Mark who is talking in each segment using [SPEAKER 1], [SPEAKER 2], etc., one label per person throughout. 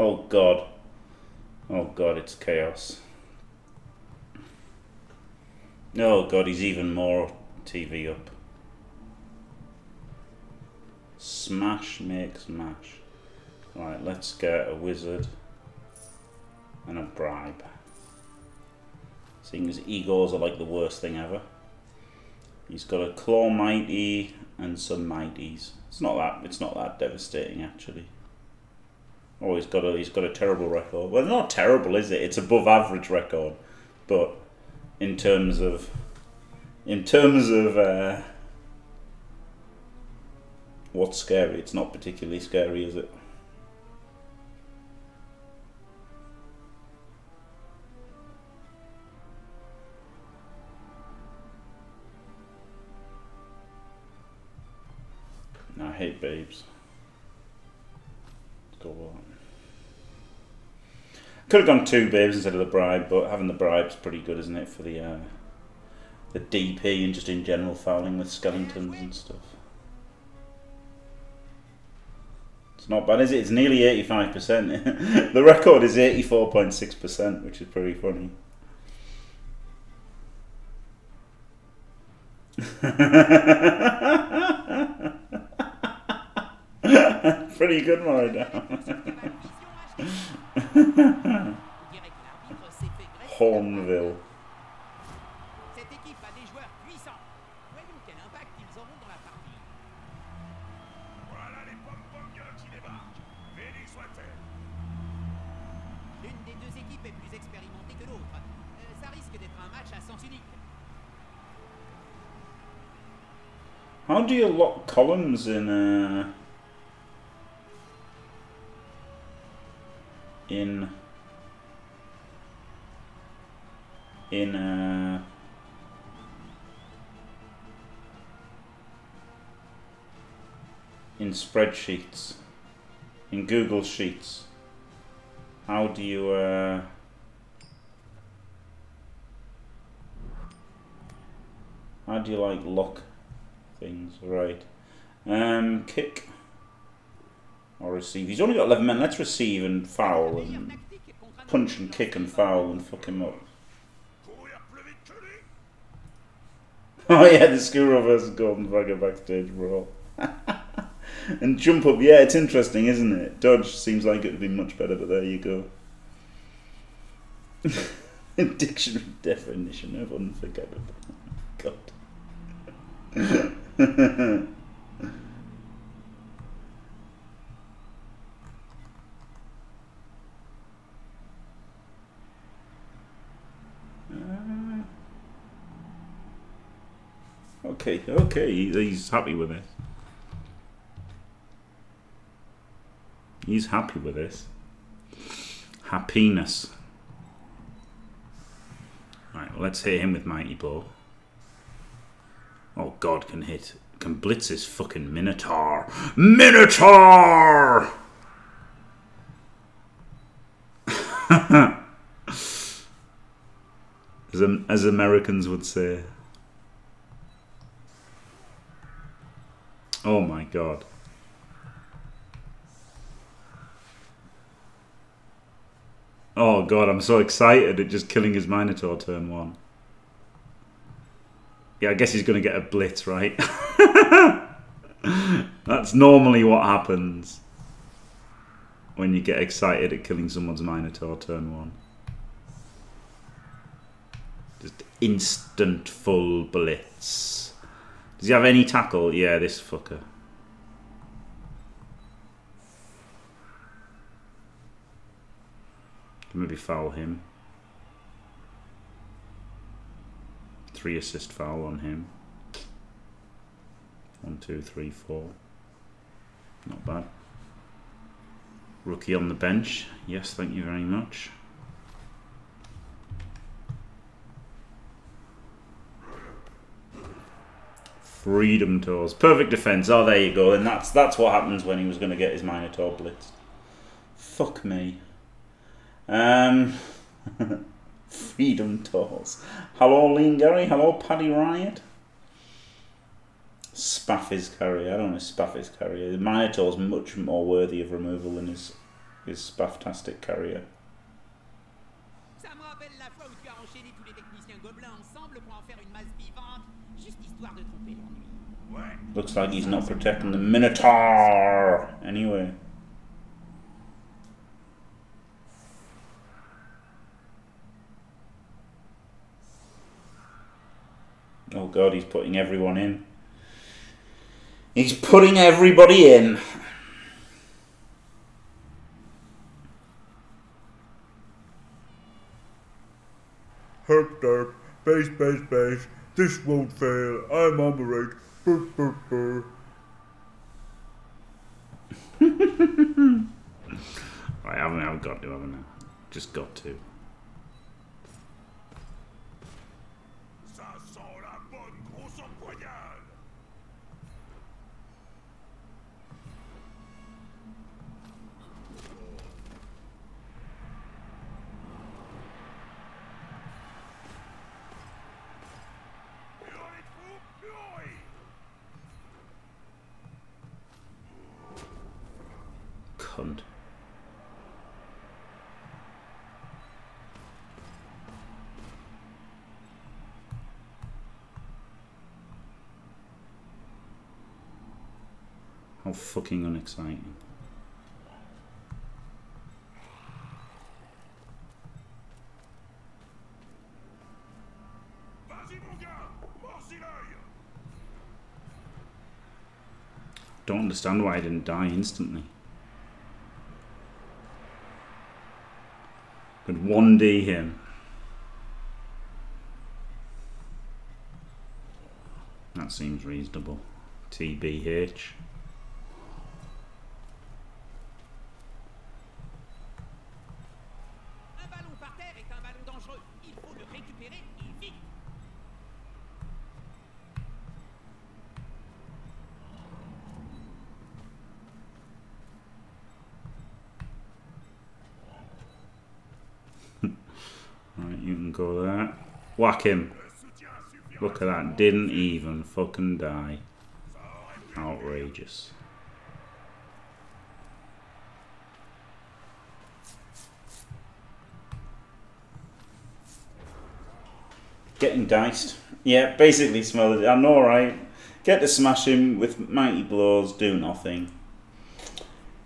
[SPEAKER 1] Oh god. Oh god, it's chaos. Oh god, he's even more TV up. Smash makes mash. Right, let's get a wizard and a bribe. Seeing as Igors are like the worst thing ever. He's got a claw mighty and some mighties. It's not that it's not that devastating actually. Oh, he's got a he's got a terrible record. Well, not terrible, is it? It's above average record, but in terms of in terms of uh, what's scary, it's not particularly scary, is it? Could have gone two babes instead of the bribe, but having the bribe's pretty good, isn't it, for the uh, the DP and just in general fouling with skeletons and stuff. It's not bad, is it? It's nearly 85%. the record is 84.6%, which is pretty funny. pretty good, Marida. Hornville.
[SPEAKER 2] Cette équipe a des joueurs puissants. Voyons quel impact ils auront dans la partie.
[SPEAKER 3] Voilà les pom-pom qui débarquent. Béni soit-elle.
[SPEAKER 2] L'une des deux équipes est plus expérimentée que l'autre. Euh, ça risque d'être un match à sens unique.
[SPEAKER 1] How do you lock columns in uh, in in uh, in spreadsheets in Google Sheets? How do you uh, how do you like lock things. Right. Um, kick or receive. He's only got 11 men. Let's receive and foul and punch and kick and foul and fuck him up. Oh yeah, the Skuro versus Golden Vagger backstage brawl. and jump up. Yeah, it's interesting, isn't it? Dodge seems like it would be much better, but there you go. Dictionary definition of unforgettable. God. Okay, okay, he's happy with this. He's happy with this. Happiness. Right, well, let's hit him with Mighty Blow. Oh god, can hit. Can blitz his fucking Minotaur. Minotaur! as, as Americans would say. Oh my god. Oh god, I'm so excited at just killing his Minotaur turn one. Yeah, I guess he's going to get a blitz, right? That's normally what happens when you get excited at killing someone's Minotaur turn one. Just instant full blitz. Does he have any tackle? Yeah, this fucker. Maybe foul him. Three assist foul on him. One, two, three, four. Not bad. Rookie on the bench. Yes, thank you very much. Freedom tours. Perfect defense. Oh, there you go. And that's that's what happens when he was going to get his Minotaur blitz. Fuck me. Um, Freedom tours. Hello, Lean Gary. Hello, Paddy Riot. Spaffy's carrier. I don't know Spaffy's carrier. The Minotaur's much more worthy of removal than his his spaftastic carrier. Looks like he's not protecting the Minotaur anyway. Oh god, he's putting everyone in. He's putting everybody in.
[SPEAKER 3] Herp derp. Base, base, base. This won't fail. I'm on the right.
[SPEAKER 1] I haven't, I've got to, haven't I? Just got to.
[SPEAKER 3] Ça sent la bonne grosse empoignade. Plus on est fou, plus on rit.
[SPEAKER 1] How fucking unexciting. Don't understand why I didn't die instantly. Could one D him. That seems reasonable. TBH.
[SPEAKER 2] Un ballon par terre est un ballon dangereux. Il faut le récupérer et vite.
[SPEAKER 1] Right, you can go there. Him. Look at that. Didn't even fucking die. Outrageous. Getting diced. Yeah, basically smothered. I know, right? Get to smash him with mighty blows, do nothing.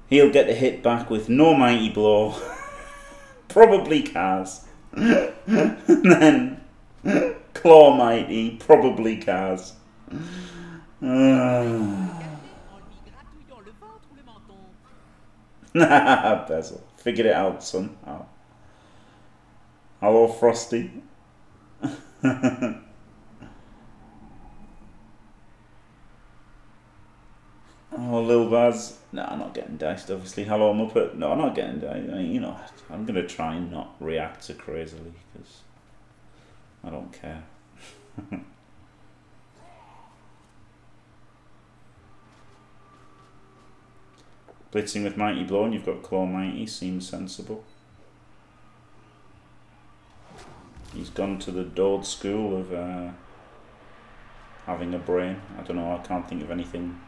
[SPEAKER 1] He'll get the hit back with no mighty blow. probably Kaz. and then
[SPEAKER 2] le ventre ou le menton.
[SPEAKER 1] Bezel. Figured it out somehow. Oh. Hello, Frosty. oh, Lil Baz. No, I'm not getting diced, obviously. Hello, Muppet. No, I'm not getting diced. I you know, I'm going to try and not react so crazily because I don't care. Blitzing with Mighty Blow and you've got Claw Mighty seems sensible. He's gone to the Dode school of uh, having a brain. I don't know, I can't think of anything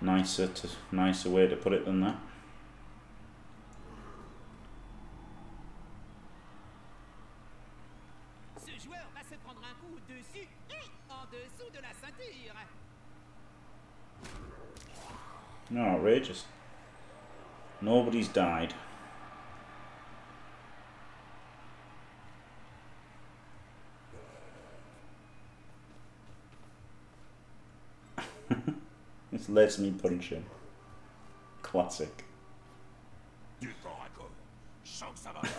[SPEAKER 1] nicer to nicer way to put it than that.
[SPEAKER 2] Ce joueur va se prendre un coup dessus et en dessous de la ceinture.
[SPEAKER 1] No, outrageous. Nobody's died. This lets me punch him. Classic.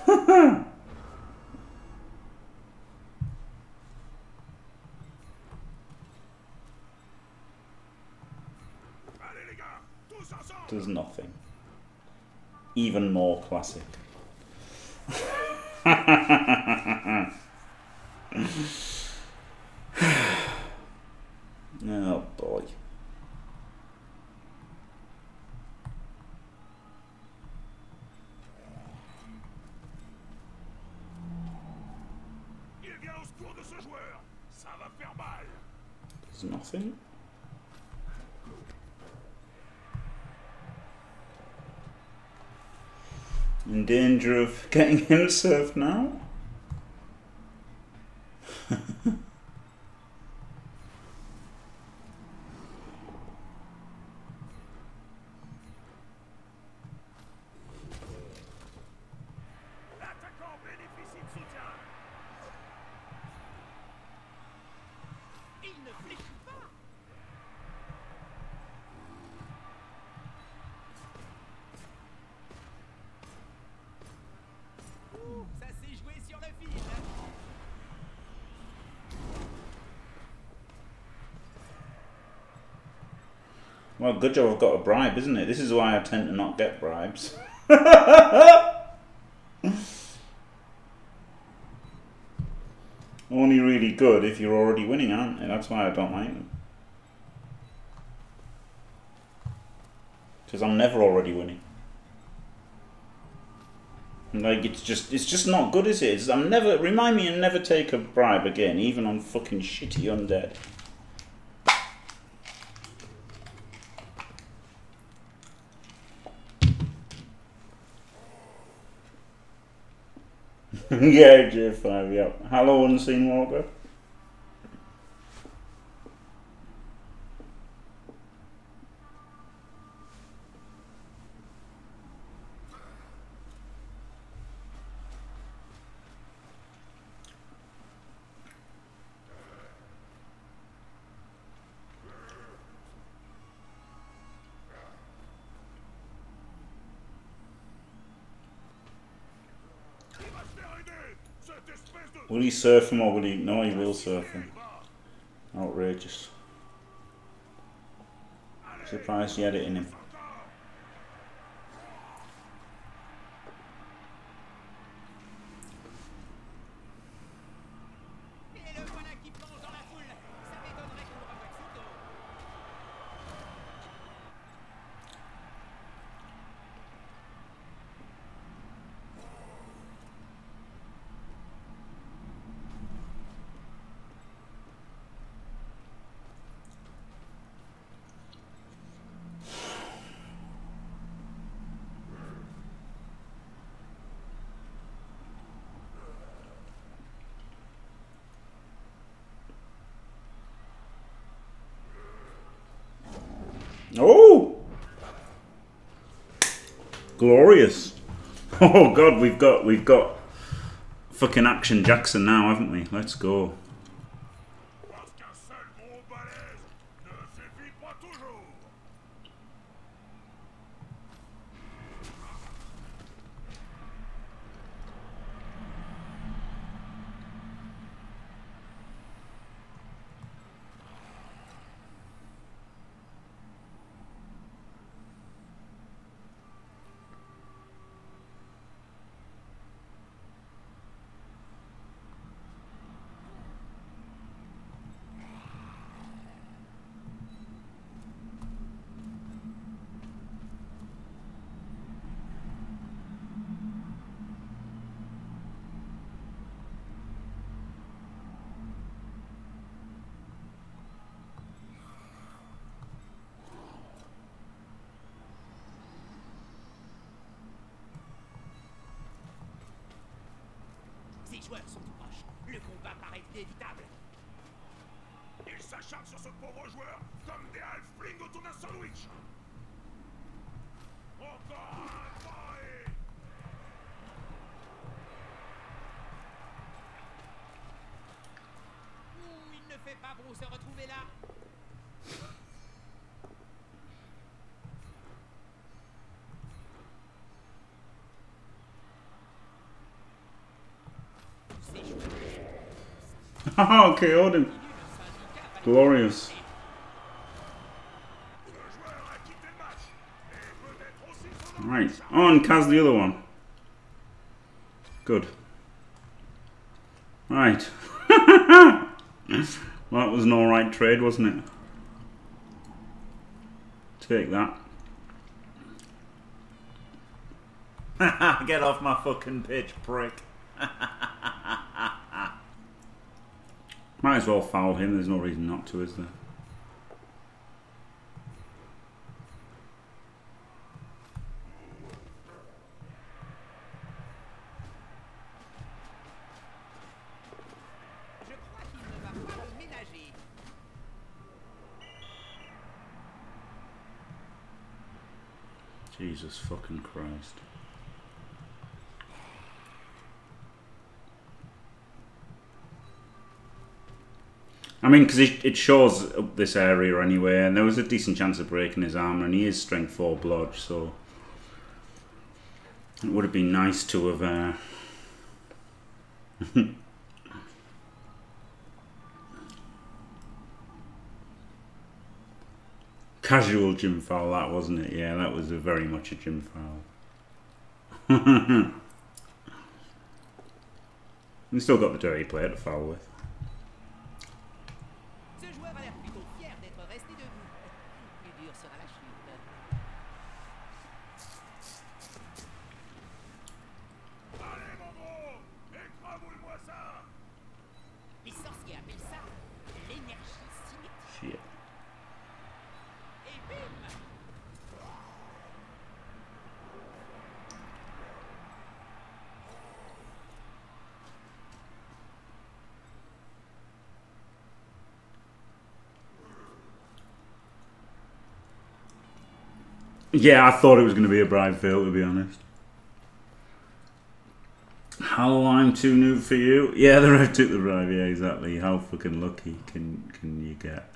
[SPEAKER 1] Does nothing. Even more classic. oh boy.
[SPEAKER 3] Il vient au secours de ce joueur. Ça va faire mal.
[SPEAKER 1] Does nothing. In danger of getting himself now? Good job I've got a bribe, isn't it? This is why I tend to not get bribes. Only really good if you're already winning, aren't they? That's why I don't like them. Because I'm never already winning. Like it's just it's just not good, is it? It's, I'm never remind me and never take a bribe again, even on fucking shitty undead. yeah, J5, yep. Hello, Unseen Walker. Will he surf him or will he? No, he will surf him. Outrageous. Surprised he had it in him.
[SPEAKER 2] Et le voilà qui plonge dans la foule Ça m'étonnerait qu'on le revoie de sitôt
[SPEAKER 1] Oh! Glorious. Oh god, we've got we've got fucking Action Jackson now, haven't we? Let's go.
[SPEAKER 2] Fait pas bon se retrouver là.
[SPEAKER 1] Glorious. Right. On Kaz the other one. Good. Right. well, that was an alright trade, wasn't it? Take that. Get off my fucking pitch, prick. Might as well foul him, there's no reason not to, is there? Jesus fucking Christ. I mean, because it, it shows up this area anyway, and there was a decent chance of breaking his armour, and he is strength 4 blodge, so it would have been nice to have. Uh, Casual gym foul, that wasn't it? Yeah, that was a very much a gym foul. we still got the dirty player to foul with. Yeah, I thought it was going to be a bribe fail, to be honest. How I'm too new for you? Yeah, the red took the bribe. Yeah, exactly. How fucking lucky can can you get?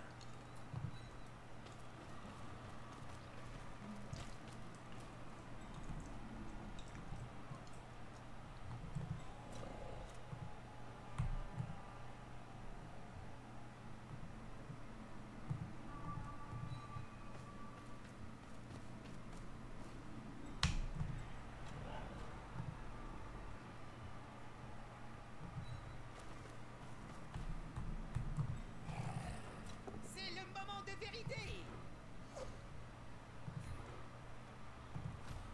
[SPEAKER 2] C'est le moment de vérité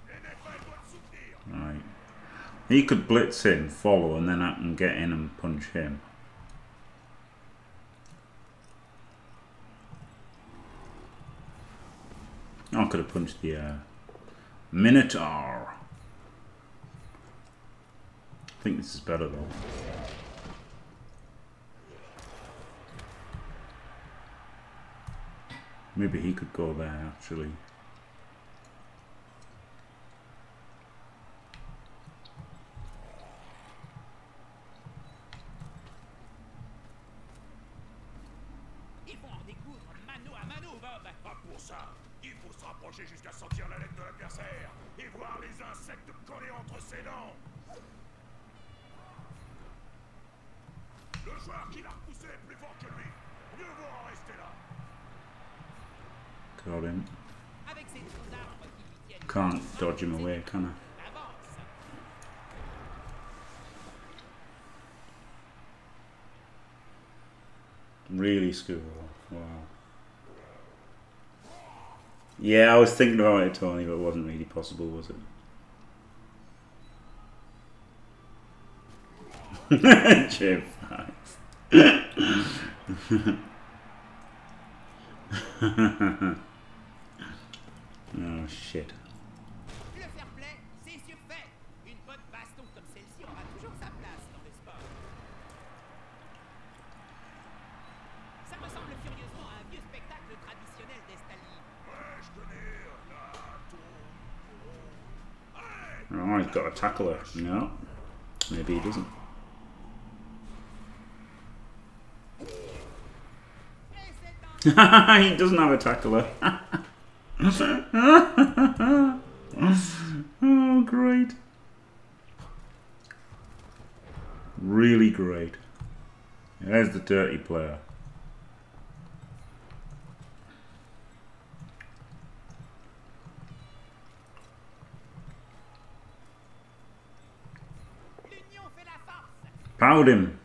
[SPEAKER 4] Nuffle doit te soutenir
[SPEAKER 1] Right. He could blitz in, follow, and then I can get in and punch him. I could have punched the uh, Minotaur. I think this is better though. Maybe he could go there actually.
[SPEAKER 4] Insectes coller entre ses dents Le joueur qui l'a repoussé est plus fort que lui Mieux vaut en rester là
[SPEAKER 1] Got him.
[SPEAKER 2] Avec ces deux arbres qui lui tiennent.
[SPEAKER 1] Can't dodge him away, can I? Really screw off. Wow. Yeah, I was thinking about it, Tony, but it wasn't really possible, was it? Jim oh shit.
[SPEAKER 2] Le fair play, c'est surfait Une bonne baston comme celle-ci aura toujours sa place dans le sport. Ça ressemble furieusement à un vieux spectacle traditionnel d'Estalie.
[SPEAKER 4] Ouais, je connais la tour.
[SPEAKER 1] Oh, he's got a tackler. No. Maybe he doesn't.
[SPEAKER 2] Et c'est un
[SPEAKER 1] he doesn't have a tackler. oh, great. Really great. There's the dirty player. Powed him.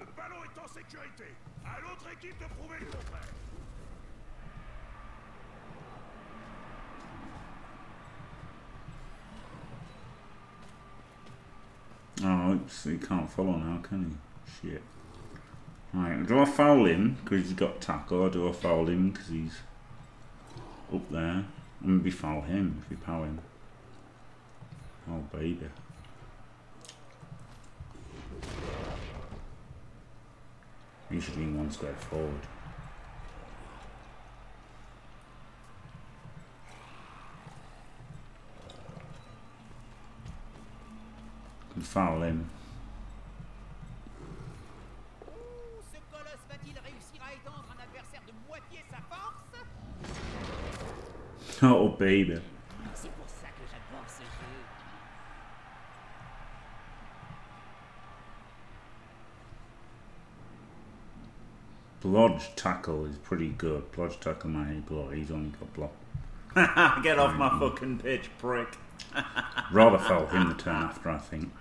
[SPEAKER 4] Le ballon est en sécurité À l'autre équipe de prouver le contraire
[SPEAKER 1] Oops, he can't follow now, can he? Shit. Right, do I foul him because he's got tackle, or do I foul him because he's up there? And maybe foul him if we power him. Oh, baby. Usually one square forward. Could foul him.
[SPEAKER 2] Ouh, ce colosse va-t-il réussir à étendre un adversaire de moitié sa force
[SPEAKER 1] Oh, baby.
[SPEAKER 2] C'est pour ça que j'adore ce jeu.
[SPEAKER 1] Blodge tackle is pretty good. Blodge tackle my block. He's only got block. Get off my fucking pitch, prick. Rather foul him the turn after, I think.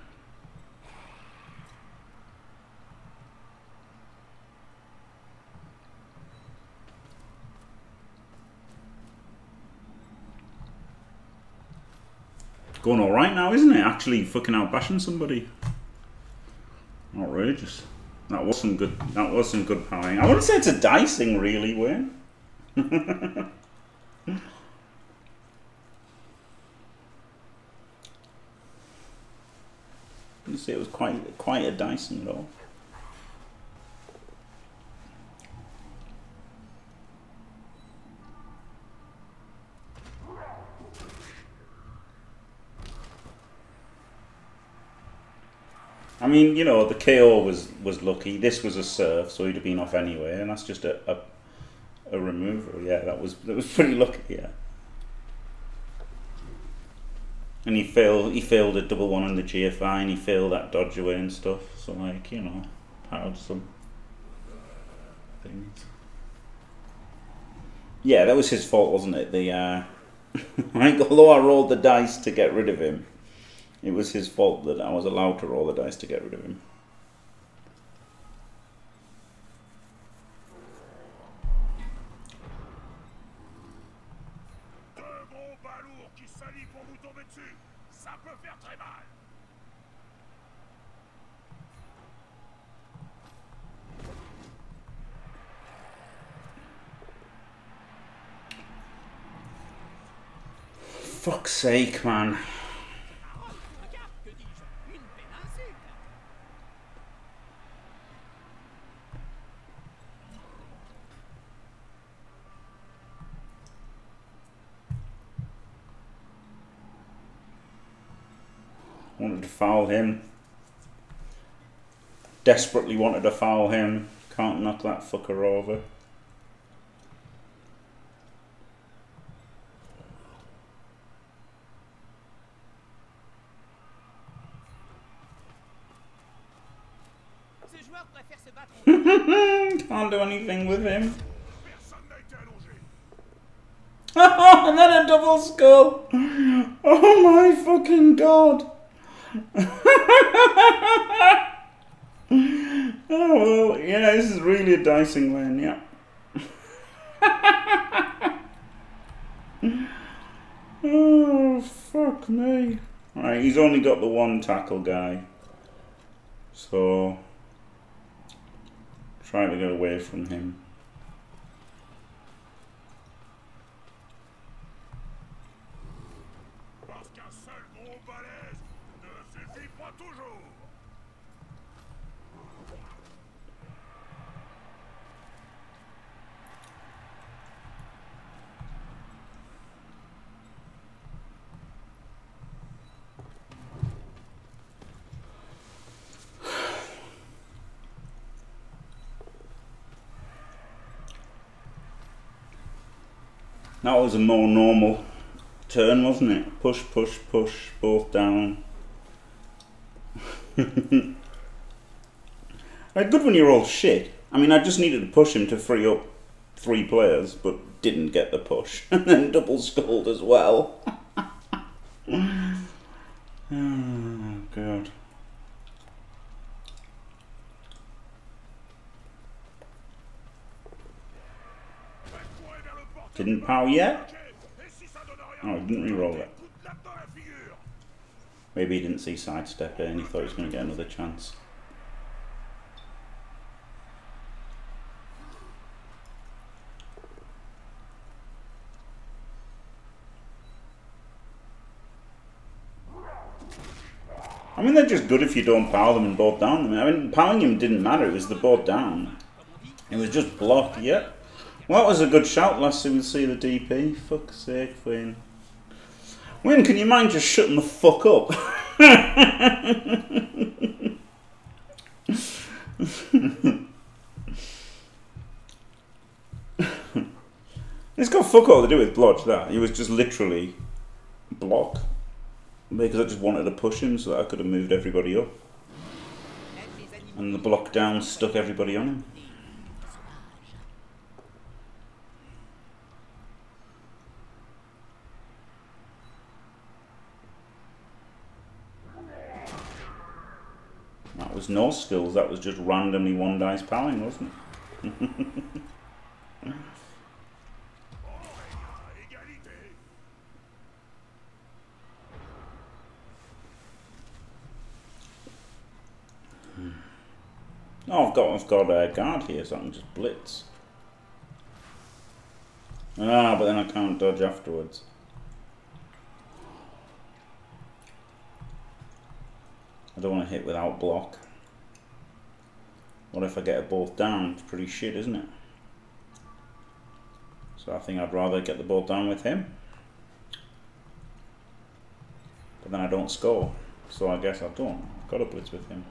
[SPEAKER 1] Going alright now, isn't it? Actually fucking out bashing somebody. Outrageous. That was some good that was some good powering. I wouldn't say it's a dicing really, Wayne. You say it was quite quite a dicing at all. Mean, you know, the KO was was lucky. This was a serve, so he'd have been off anyway, and that's just a a, a removal. Yeah, that was that was pretty lucky. Yeah. And he failed. He failed a double one on the GFI, and he failed that dodge away and stuff. So like, you know, had some things. Yeah, that was his fault, wasn't it? The uh, although I rolled the dice to get rid of him, it was his fault that I was allowed to roll the dice to get rid of him.
[SPEAKER 4] Deux sake, balourds qui s'allient pour vous tomber dessus. Ça peut faire très mal.
[SPEAKER 1] Fuck's sake, man.
[SPEAKER 2] Regarde, que dis-je Une péninsule
[SPEAKER 1] Wanted to foul him. Desperately wanted to foul him. Can't knock that fucker over. Can't do anything with him. And then a double skull. Oh my fucking god. oh well, yeah, this is really a dicing lane, yeah. oh fuck me. Right, he's only got the one tackle guy. So try to get away from him. That was a more normal turn, wasn't it? Push, push, push, both down. Uh, good when you're all shit. I mean, I just needed to push him to free up three players, but didn't get the push. and then double skulled as well. oh, God. Didn't power yet? Oh, he didn't re-roll it. Maybe he didn't see sidestep it and he thought he was going to get another chance. I mean, they're just good if you don't pile them and board down them. I mean, powering him didn't matter. It was the board down. It was just blocked, yep. Yeah. Well, that was a good shout, time we see the DP. Fuck's sake, Wayne. Wayne, can you mind just shutting the fuck up? it's got fuck all to do with Blodge, that. He was just literally block. Because I just wanted to push him so that I could have moved everybody up. And the block down stuck everybody on him. That was no skills, that was just randomly one dice powering, wasn't it? Oh, I've got I've got a guard here, so I can just blitz. Ah, but then I can't dodge afterwards. I don't want to hit without block. What if I get a both down? It's pretty shit, isn't it? So I think I'd rather get the ball down with him. But then I don't score. So I guess I don't. I've got to blitz with him.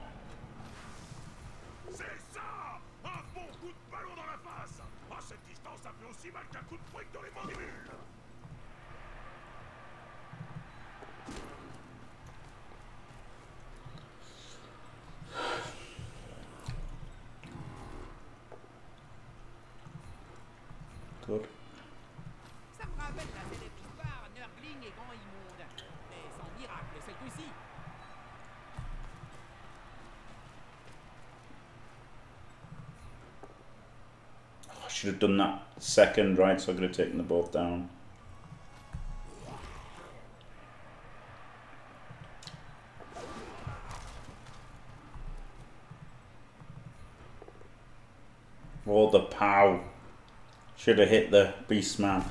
[SPEAKER 4] C'est ça Un bon coup de ballon dans la face À cette distance, ça fait aussi mal qu'un coup de brique dans les mandibules
[SPEAKER 1] Good.
[SPEAKER 2] Ça me rappelle la célèbre histoire Nurgling et Grand Immonde. Mais sans miracle cette fois-ci.
[SPEAKER 1] I should have done that second, right? So I could have taken the both down. Oh, the pow. Should have hit the beast man.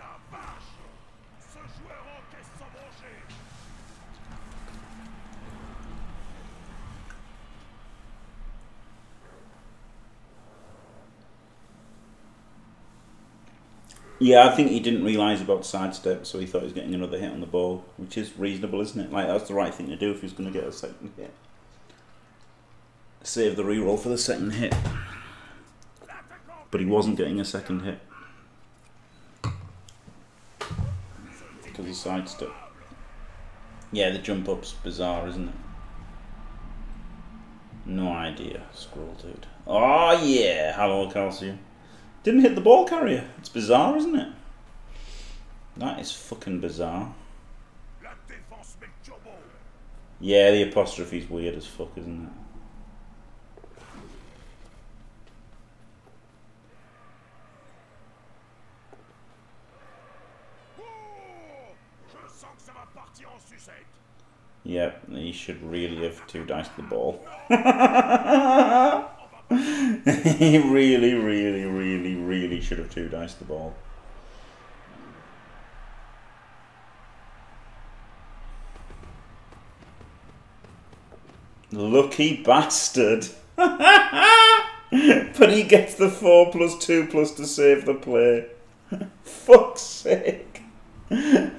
[SPEAKER 4] La vache Ce joueur encaisse sans broncher
[SPEAKER 1] Yeah, I think he didn't realise about sidestep, so he thought he was getting another hit on the ball, which is reasonable, isn't it? Like, that's the right thing to do if he's going to get a second hit. Save the reroll for the second hit. But he wasn't getting a second hit. Because he sidestepped. Yeah, the jump up's bizarre, isn't it? No idea, scroll dude. Oh yeah, hello calcium. Didn't hit the ball carrier. It's bizarre, isn't it? That is fucking bizarre. Yeah, the apostrophe's weird as fuck, isn't it? Yep, he should really have two dice the ball. he really, really, really, really should have two dice the ball. Lucky bastard. but he gets the 4 plus 2 plus to save the play. Fuck's sake.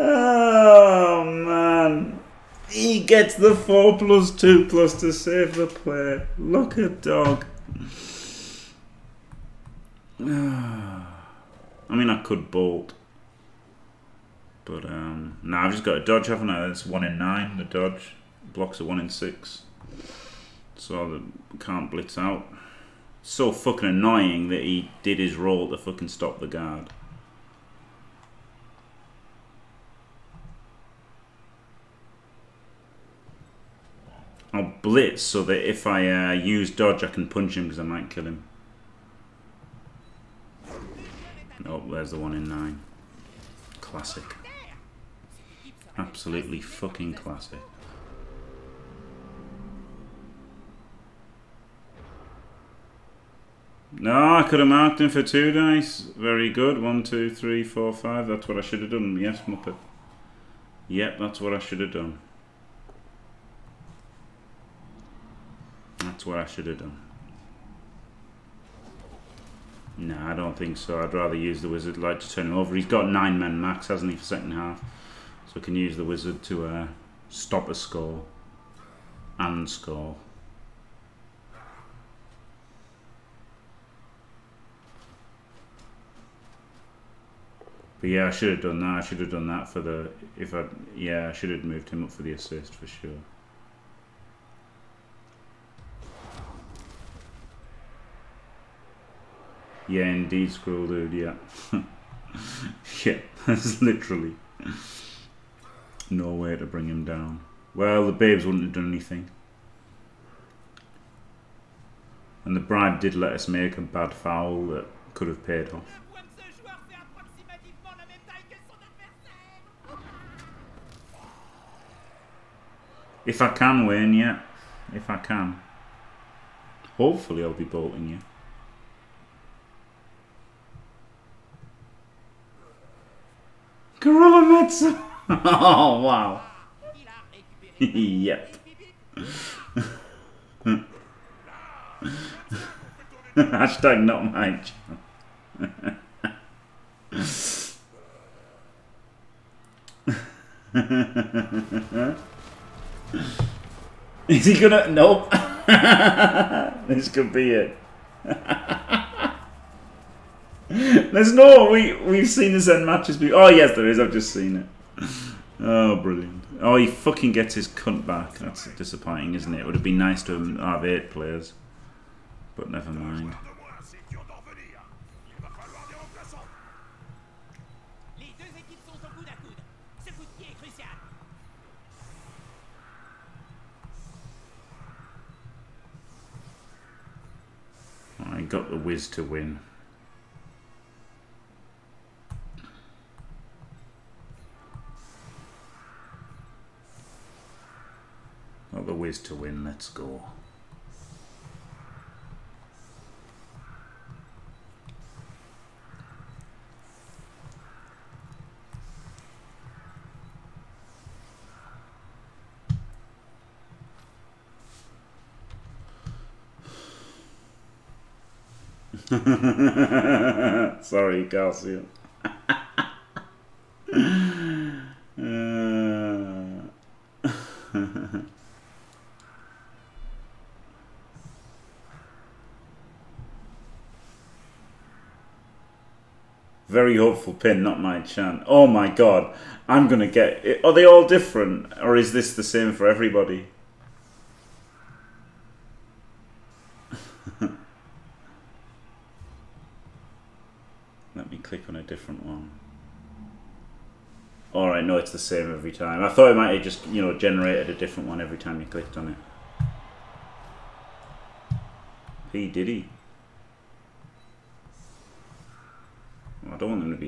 [SPEAKER 1] Oh man. He gets the 4 plus 2 plus to save the play. Look at dog. I mean, I could bolt. But, um, no, I've just got a dodge, haven't I? It's 1 in 9, the dodge. Blocks are 1 in 6. So I can't blitz out. So fucking annoying that he did his roll to fucking stop the guard. I'll blitz so that if I uh, use dodge, I can punch him because I might kill him. Oh, there's the one in nine. Classic. Absolutely fucking classic. No, I could have marked him for two dice. Very good. One, two, three, four, five. That's what I should have done. Yes, Muppet. Yep, that's what I should have done. That's what I should have done. No, I don't think so. I'd rather use the wizard. like to turn him over. He's got nine men max, hasn't he, for second half? So I can use the wizard to uh, stop a score and score. But yeah, I should have done that. I should have done that for the if I yeah, I should have moved him up for the assist for sure. Yeah, indeed, Squirrel Dude, yeah. yeah, that's literally no way to bring him down. Well, the babes wouldn't have done anything. And the bribe did let us make a bad foul that could have paid off. If I can win, yeah. If I can. Hopefully I'll be bolting you. Gorilla Metsu! oh, wow. Yep. Hashtag not my. Is he gonna? Nope. this could be it. There's no. We we've seen this end matches before. Oh yes, there is. I've just seen it. Oh, brilliant. Oh, he fucking gets his cunt back. That's disappointing, isn't it? It would have been nice to have eight players. But never mind.
[SPEAKER 4] Regarde-moi, c'est dur d'en revenir. Il
[SPEAKER 1] To win, let's go. Sorry, Garcia. Uh, Very hopeful pin, not my chant. Oh my god, I'm gonna get. It. Are they all different, or is this the same for everybody? Let me click on a different one. Alright, no, it's the same every time. I thought it might have just, you know, generated a different one every time you clicked on it. P. Diddy. Well, I don't want them to be isolated, really, do I?
[SPEAKER 4] Je me demande souvent à quoi ressemblerait le Blood Bowl si on enlevait le ballon.
[SPEAKER 2] Ah, Mais ce serait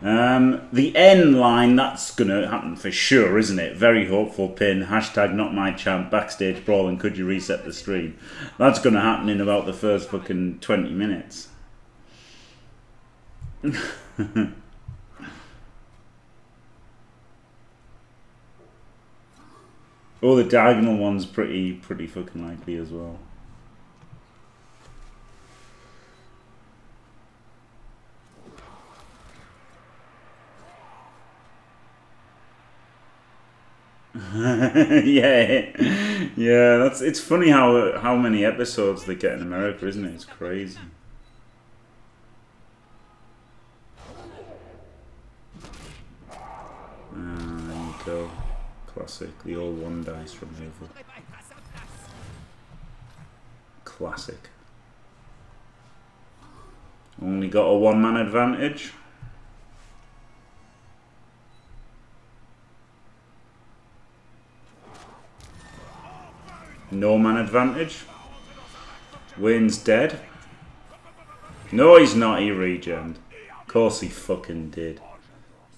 [SPEAKER 1] Um, the N line, that's going to happen for sure, isn't it? Very hopeful pin. Hashtag not my champ. Backstage brawl and could you reset the stream? That's going to happen in about the first fucking 20 minutes. Oh, the diagonal one's pretty, pretty fucking likely as well. yeah, yeah. That's it's funny how how many episodes they get in America, isn't it? It's crazy. Ah, there you go. Classic, the old one dice removal. Classic. Only got a one man advantage. No man advantage. Wayne's dead. No, he's not. He regened. Of course he fucking did.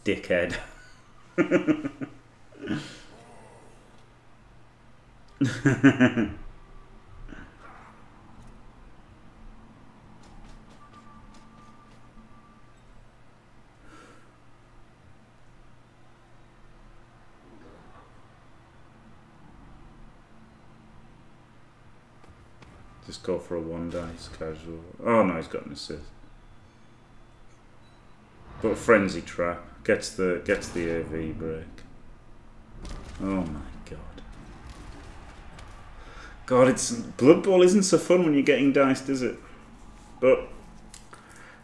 [SPEAKER 1] Dickhead. Just go for a one dice casual. Oh no, he's got an assist. But frenzy trap gets the gets the AV break. Oh my god. God, it's Blood Bowl isn't so fun when you're getting diced, is it? But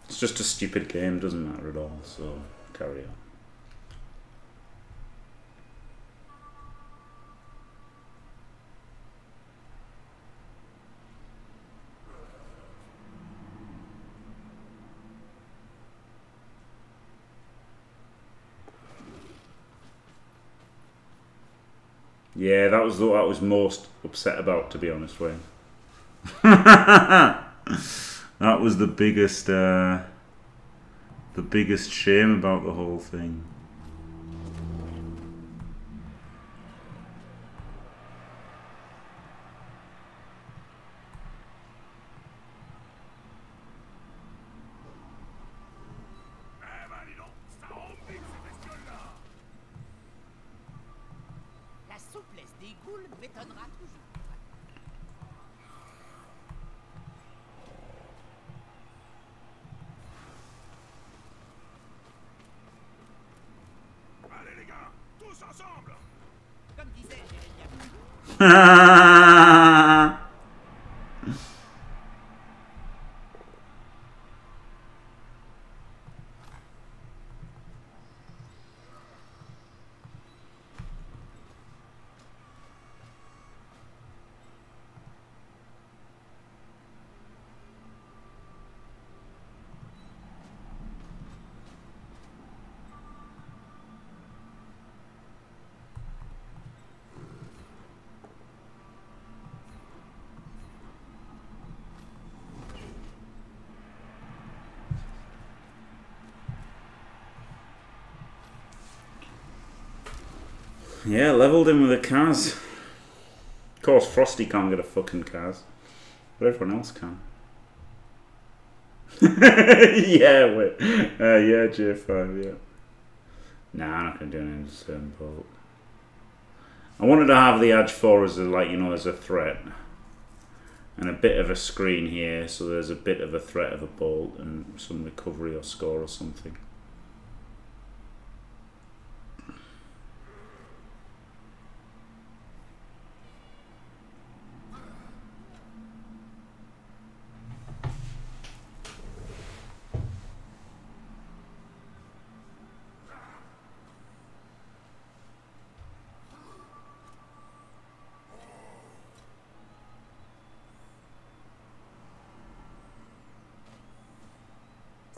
[SPEAKER 1] it's just a stupid game, doesn't matter at all. So carry on. Yeah, that was what I was most upset about, to be honest, Wayne. that was the biggest, uh, the biggest shame about the whole thing. Yeah, leveled him with a cas. Of course, Frosty can't get a fucking cas, but everyone else can. yeah, wait. Uh, yeah, J5, yeah. Nah, I'm not gonna do anything to bolt. I wanted to have the Edge 4 as a, like, you know, as a threat. And a bit of a screen here, so there's a bit of a threat of a bolt and some recovery or score or something.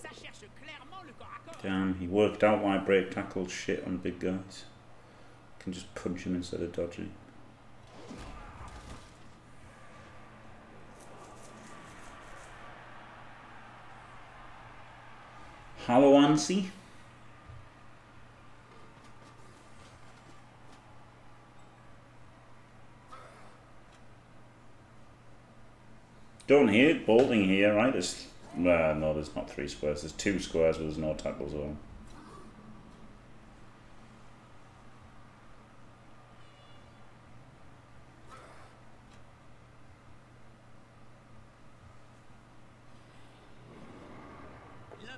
[SPEAKER 2] Ça cherche clairement le corps à corps.
[SPEAKER 1] Damn, he worked out tackle shit on big guys. Can just punch him instead of dodging. Hallowancy? Don't hear it bolting here, right? There's uh, no, there's not three squares. There's two squares, but there's no tackle zone.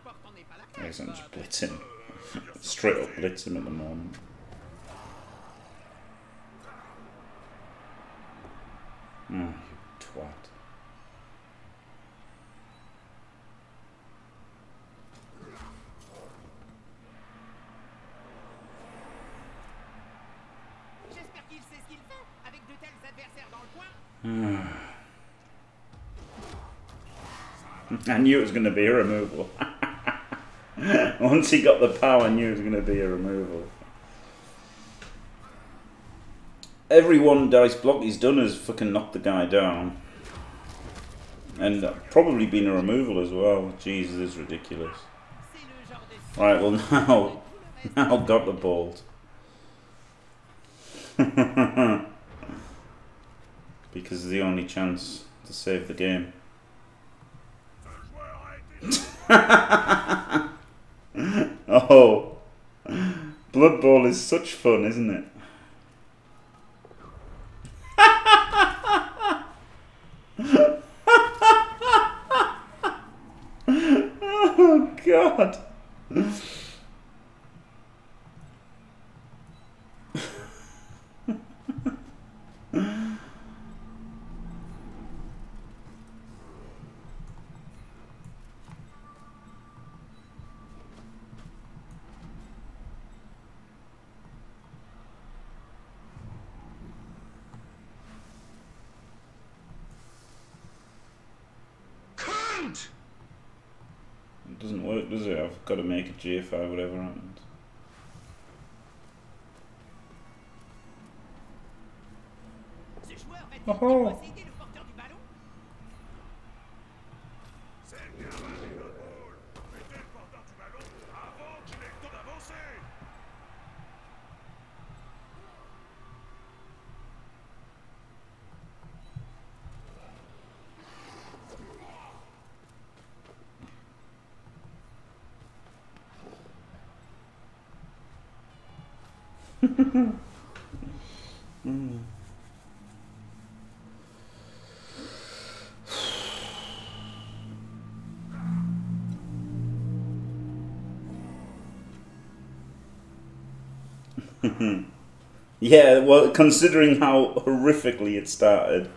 [SPEAKER 2] L'important n'est pas la
[SPEAKER 1] Yeah,
[SPEAKER 2] caisse.
[SPEAKER 1] He's not just blitzing. Straight up blitz him at the moment. You twat.
[SPEAKER 2] J'espère qu'il sait ce qu'il fait avec de tels adversaires dans le coin.
[SPEAKER 1] I knew it was going to be a removal. Once he got the power, I knew it was going to be a removal. Every one dice block he's done has fucking knocked the guy down. And probably been a removal as well. Jesus, this is ridiculous. Right, well now, now got the bolt. because it's the only chance to save the game.
[SPEAKER 4] Ce joueur a été
[SPEAKER 1] Oh, Bowl is such fun, isn't it? J5, whatever.
[SPEAKER 2] And
[SPEAKER 1] oh
[SPEAKER 4] -ho!
[SPEAKER 1] Yeah, well, considering how horrifically it started,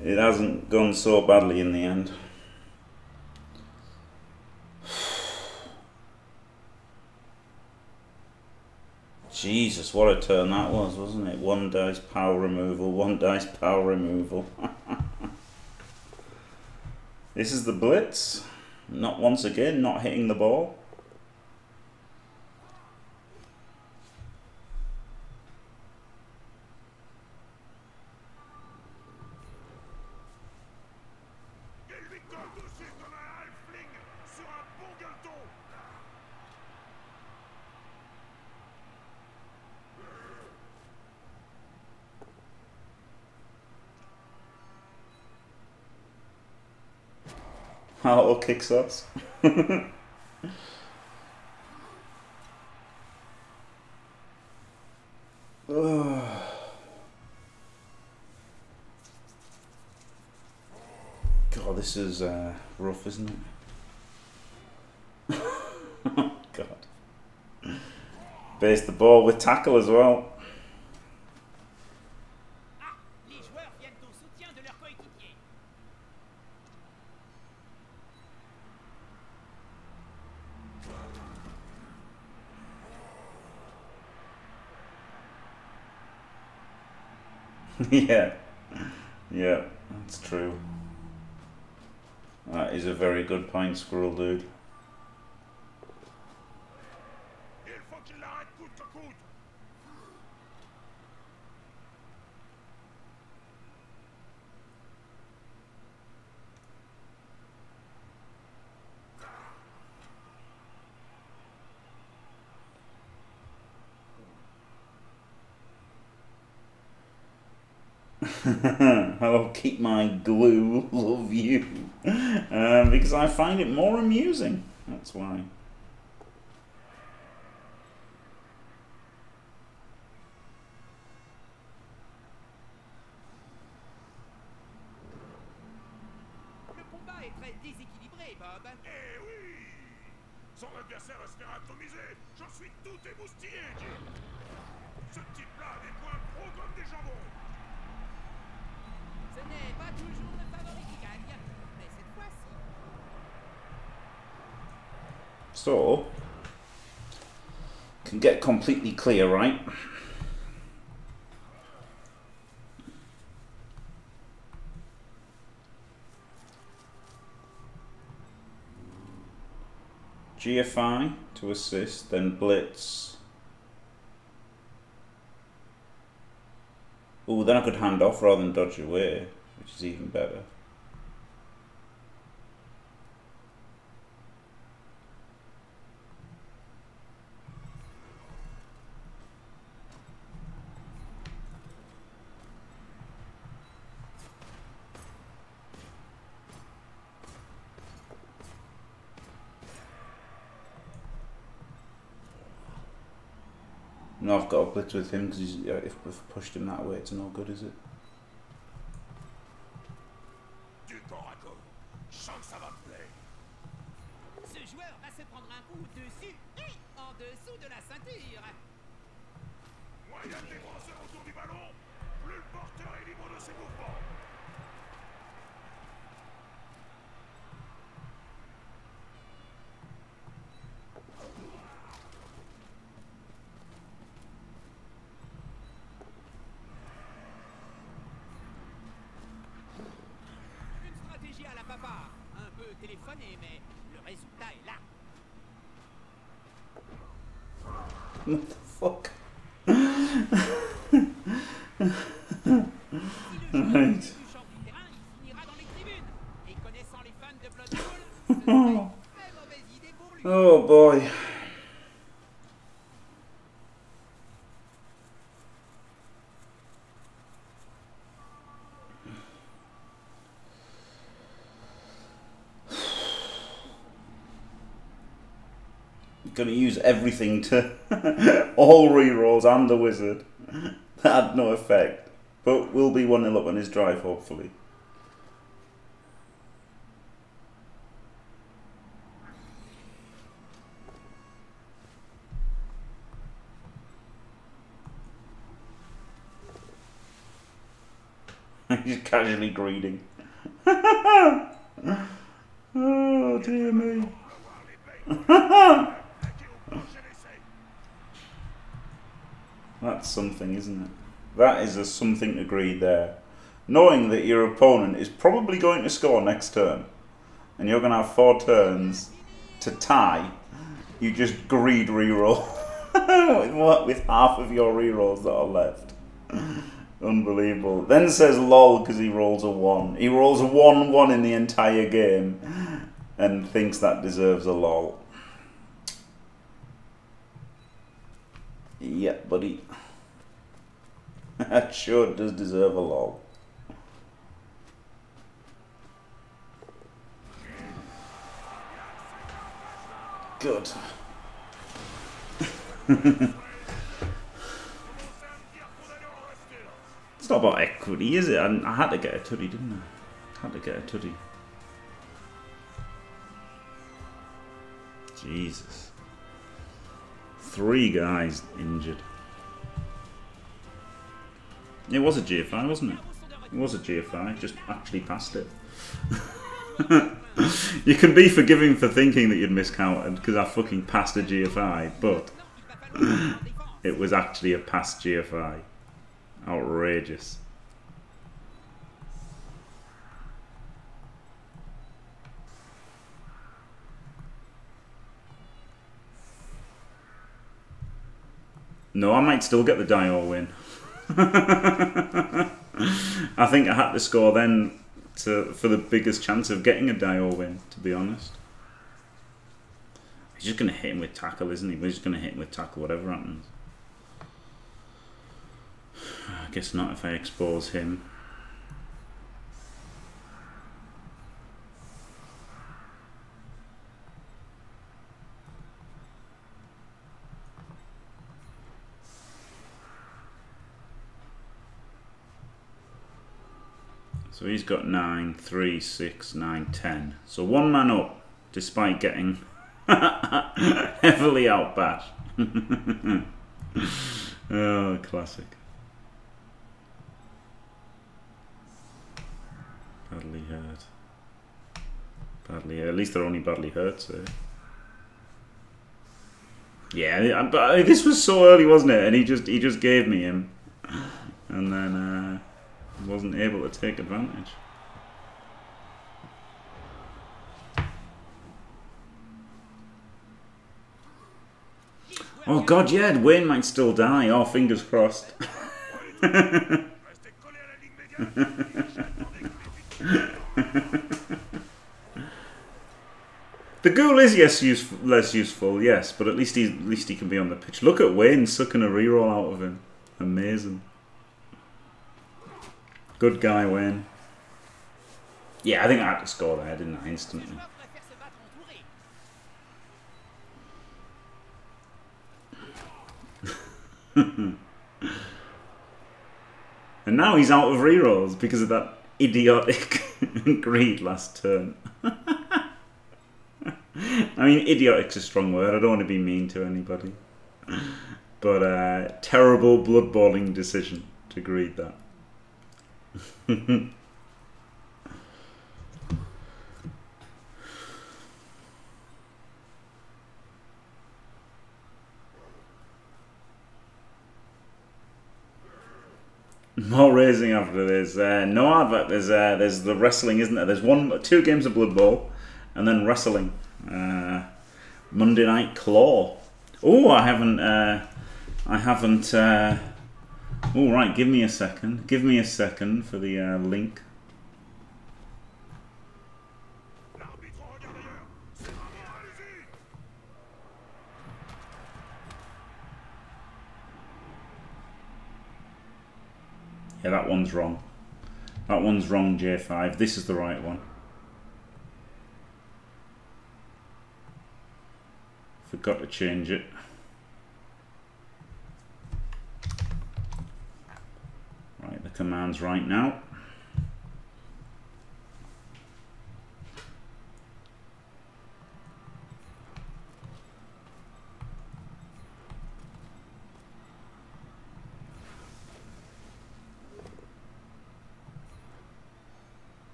[SPEAKER 1] it hasn't gone so badly in the end. What a turn that was, wasn't it? One dice power removal, one dice power removal. this is the blitz. Not once again, not hitting the ball.
[SPEAKER 4] Il lui colle dessus comme un halfling sur un bon gueuleton
[SPEAKER 1] How it kicks us. God, this is uh, rough, isn't it? God. Base the ball with tackle as well. yeah, yeah, that's true. That is a very good point, Squirrel Dude. I'll keep my glue, love you, um, because I find it more amusing. That's why. GFI to assist, then Blitz. Oh, then I could hand off rather than dodge away, which is even better. Got a blitz with him because yeah, if we've pushed him that way, it's no good, is it?
[SPEAKER 2] Ce joueur va se prendre un coup dessus et en dessous de la ceinture.
[SPEAKER 4] Moins il y a de défenseurs autour du ballon, plus le porteur est libre de ses mouvements.
[SPEAKER 2] Une stratégie à la papa. Téléphonée, mais le résultat est là.
[SPEAKER 1] What the fuck? Everything to all rerolls and the wizard. That had no effect. But we'll be 1 0 up on his drive, hopefully. He's casually greeting. oh dear me. That's something, isn't it? That is a something agreed there. Knowing that your opponent is probably going to score next turn, and you're going to have four turns to tie, you just greed reroll with, what, with half of your rerolls that are left. Unbelievable. Then says lol because he rolls a 1. He rolls a 1 1 in the entire game and thinks that deserves a lol. Yeah, buddy. that sure does deserve a lol. Good. It's not about equity, is it? I, I had to get a tuddy, didn't I? Had to get a tuddy. Jesus. Three guys injured. It was a GFI, wasn't it? It was a GFI, just actually passed it. you can be forgiving for thinking that you'd miscounted because I fucking passed a GFI, but it was actually a passed GFI. Outrageous. No, I might still get the die Dior win. I think I had to score then to for the biggest chance of getting a Dior win, to be honest. He's just going to hit him with tackle, isn't he? We're just going to hit him with tackle, whatever happens. I guess not if I expose him. So he's got 9, 3, 6, 9, 10. So one man up, despite getting heavily outbatched. oh, classic. Badly hurt. Badly At least they're only badly hurt, so. Yeah, but this was so early, wasn't it? And he just he just gave me him, and then uh, wasn't able to take advantage. Oh god, yeah, Wayne might still die. Oh, fingers crossed. The ghoul is yes useful, less useful, yes, but at least he at least he can be on the pitch. Look at Wayne sucking a reroll out of him. Amazing. Good guy, Wayne. Yeah, I think I had to score there, didn't I? Instantly. And now he's out of rerolls because of that idiotic greed last turn. I mean, idiotic's a strong word. I don't want to be mean to anybody. But uh, terrible bloodballing decision to greed that. More raising after this. Uh, no advert. There's uh, there's the wrestling, isn't there? There's one, two games of Blood Bowl, and then wrestling. Uh, Monday Night Claw. Oh, I haven't. Uh, I haven't. Uh, oh. Give me a second. Give me a second for the uh, link. Yeah, that one's wrong. That one's wrong, J5. This is the right one. Forgot to change it. Right, the command's right now.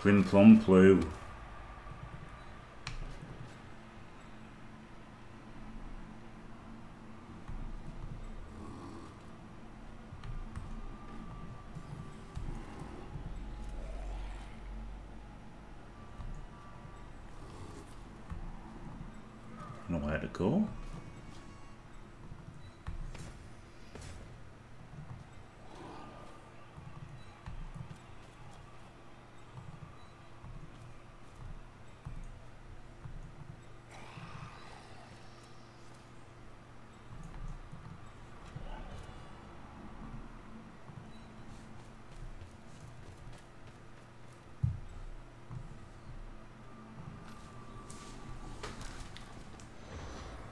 [SPEAKER 1] Twin plum plue. Nowhere to go.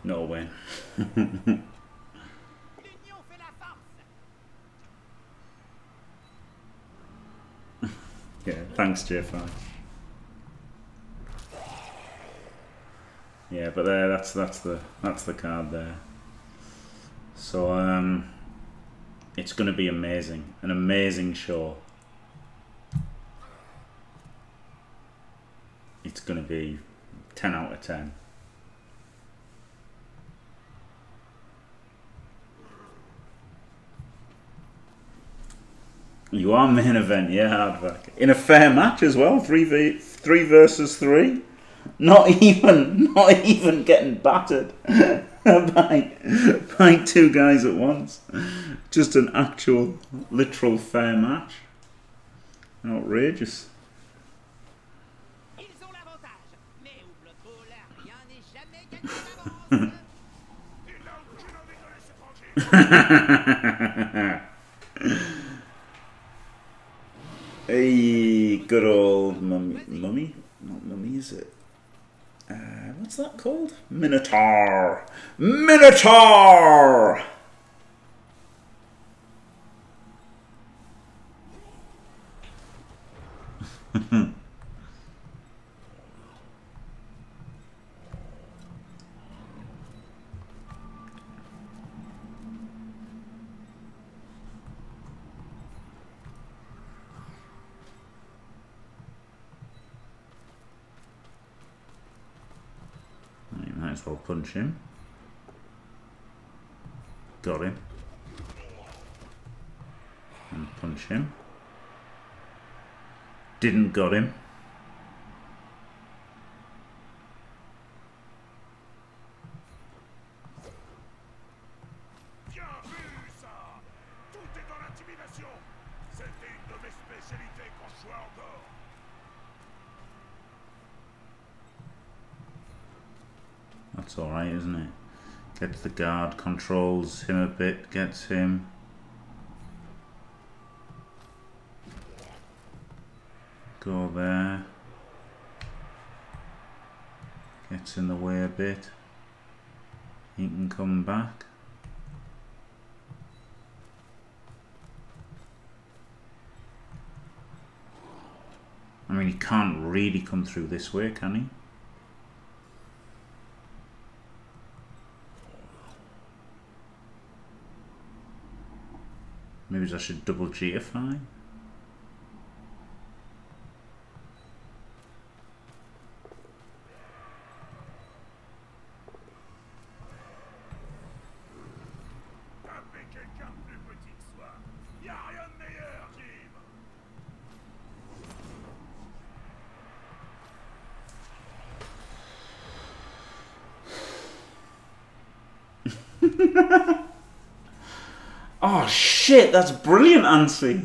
[SPEAKER 1] No way.
[SPEAKER 2] L'union fait la force.
[SPEAKER 1] Yeah, thanks, J5. Yeah, but there, that's that's the that's the card there. So um, it's going to be amazing, an amazing show. It's going to be ten out of ten. You are main event, yeah, Hardback. In a fair match as well, three v three versus three. Not even, not even getting battered by by two guys at once. Just an actual, literal fair match. Outrageous. Hey, good old mummy. Mummy? Not mummy, is it? Uh, what's that called? Minotaur! Minotaur! punch him. Got him. And punch him. Didn't got him. Gets the guard, controls him a bit, gets him. Go there. Gets in the way a bit. He can come back. I mean, he can't really come through this way, can he? I should double GFI?
[SPEAKER 4] Tapez quelqu'un de plus petit que soi Y a rien de meilleur, Jim
[SPEAKER 1] Oh shit, that's brilliant, Ansi.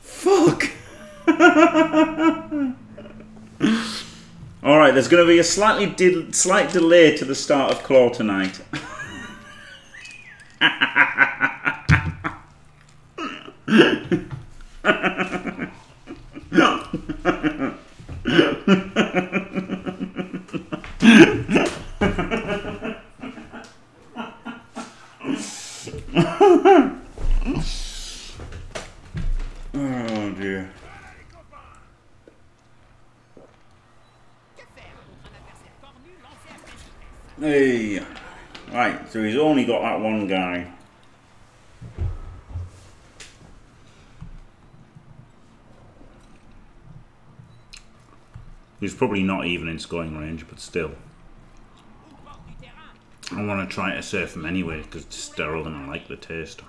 [SPEAKER 1] Fuck. All right, there's going to be a slightly de- slight delay to the start of Claw tonight. Oh dear.
[SPEAKER 2] Que faire contre un adversaire cornu lancé à pleine vitesse
[SPEAKER 1] Hey. Right, so he's only got that one guy. He's probably not even in scoring range, but still. I want to try to surf him anyway, because it's sterile and I like the taste.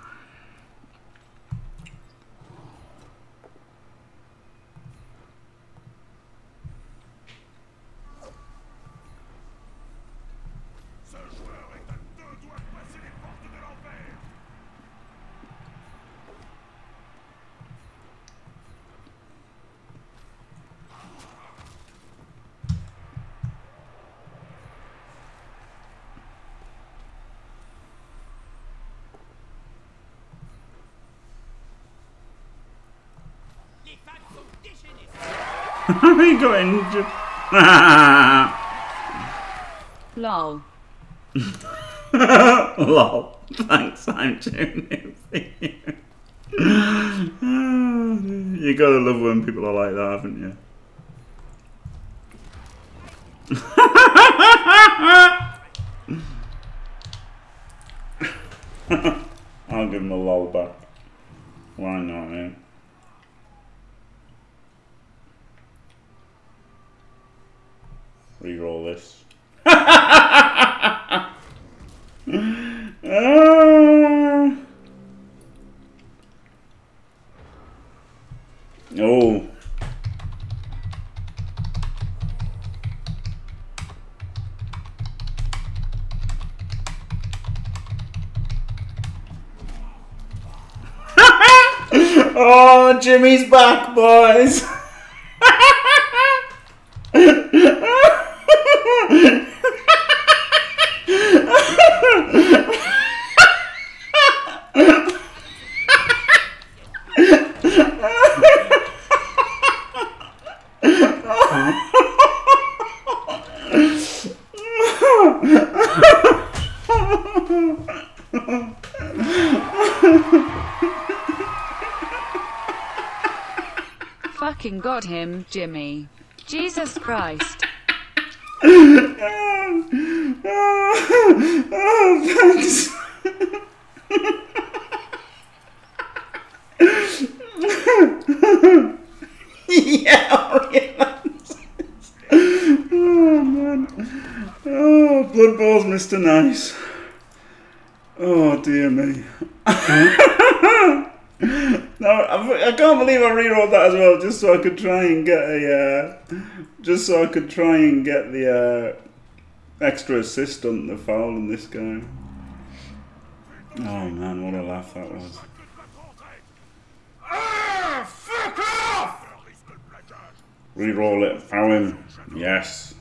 [SPEAKER 1] he got injured.
[SPEAKER 5] Lol.
[SPEAKER 1] Lol. Thanks, I'm tuning in. you gotta love when people are like that, haven't you? I'll give him a lol back. Why not, eh? Reroll this. Ah. Oh. oh, Jimmy's back, boys.
[SPEAKER 5] him, Jimmy. Jesus Christ.
[SPEAKER 1] oh, oh, thanks. yeah, Orient. Oh man. Oh, Blood Bowl's Mr. Nice. Oh dear me. No, I, I can't believe I rerolled that as well, just so I could try and get a, uh, just so I could try and get the uh, extra assist on the foul in this game. Oh man, what a laugh that was.
[SPEAKER 3] Ah, fuck off!
[SPEAKER 4] Un risque de plaquage
[SPEAKER 1] Reroll it, foul him. Yes.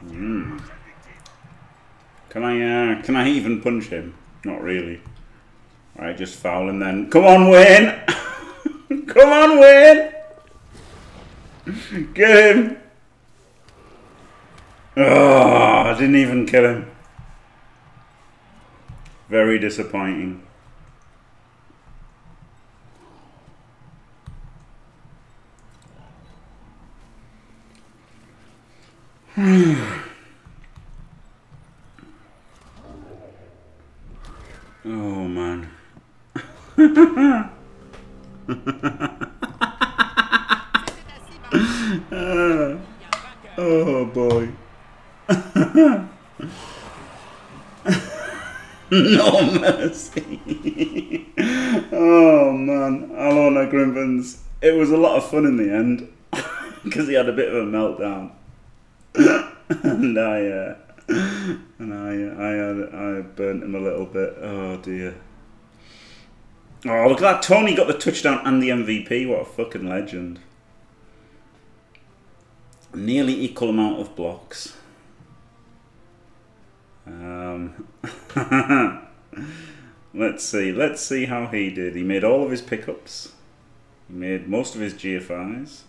[SPEAKER 4] C'est
[SPEAKER 1] Can I, uh, can I even punch him? Not really. Alright, just foul and then. Come on, Wayne! Come on, Wayne! Get him! Oh, I didn't even kill him. Very disappointing.
[SPEAKER 2] un man.
[SPEAKER 1] Oh boy. no mercy. oh man, Alona Grimbans. It was a lot of fun in the end because he had a bit of a meltdown, and I, uh, and I, I, I burnt him a little bit. Oh dear. Oh, look at that! Tony got the touchdown and the MVP. What a fucking legend nearly equal amount of blocks. Um, let's see. Let's see how he did. He made all of his pickups. He made most of his GFIs.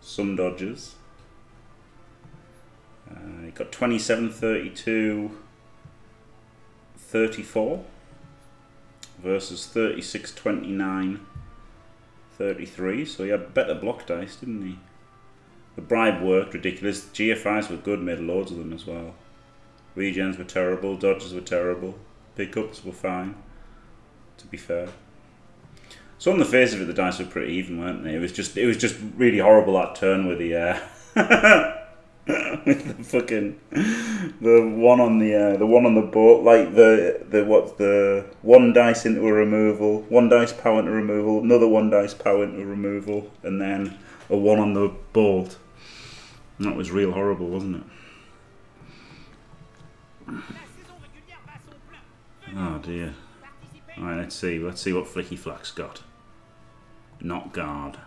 [SPEAKER 1] Some dodges. Uh, he got 27, 32, 34 versus 36, 29, 33. So he had better block dice, didn't he? The bribe worked ridiculous. GFIs were good, made loads of them as well. Regens were terrible, dodges were terrible, pickups were fine, to be fair. So on the face of it, the dice were pretty even, weren't they? It was just, it was just really horrible that turn with the, uh, with the fucking, the one on the, uh, the one on the boat, like the, the what, the one dice into a removal, one dice power into removal, another one dice power into removal, and then a one on the bolt. And that was real horrible, wasn't it? Oh dear. Alright, let's see. Let's see what Flicky Flack's got. Not guard.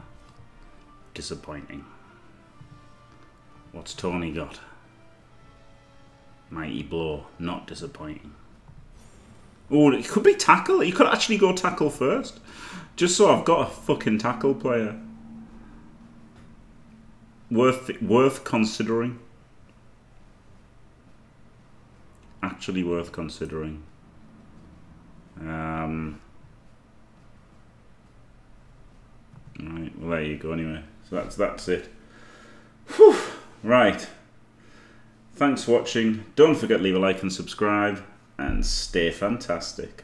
[SPEAKER 1] Disappointing. What's Tony got? Mighty blow. Not disappointing. Oh, it could be tackle. He could actually go tackle first. Just so I've got a fucking tackle player. Worth worth considering. Actually worth considering. Um, right, well there you go anyway. So that's that's it. Whew. Right. Thanks for watching. Don't forget to leave a like and subscribe and stay fantastic.